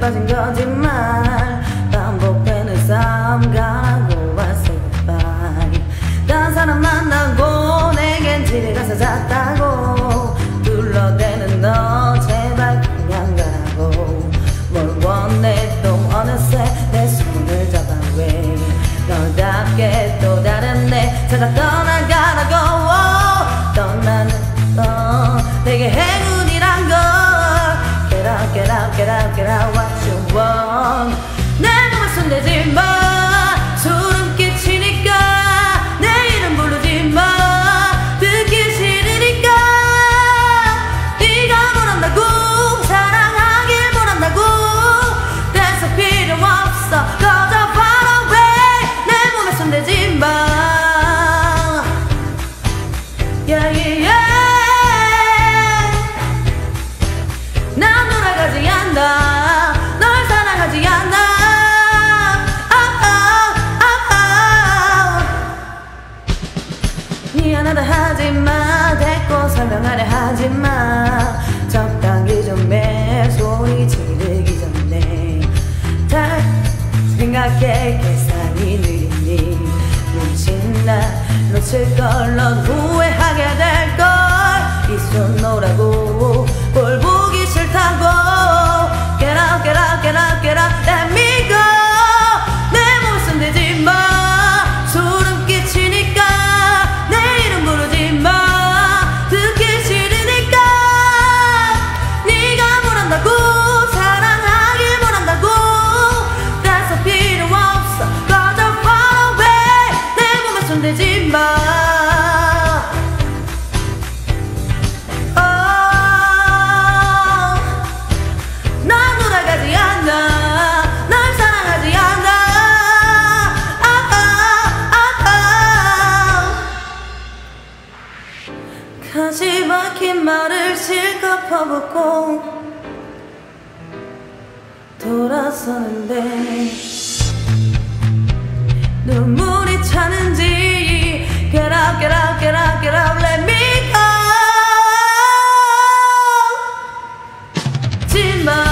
빠진 거짓말. 반복되는 삶 가고 왔을 바다 사람 만나고 내겐 지레가 찾았다 get out, get out, get out what you want. 내 몸에 손대지 마. 생각해. 계산이 느리니 눈치나 놓칠 걸 넌 후회하게 될걸. 이손 놓으라고 가지 막힌 말을 실컷 퍼붓고 돌아서는데 눈물이 차는지 Get up, get up, get up, get up, let me go 진만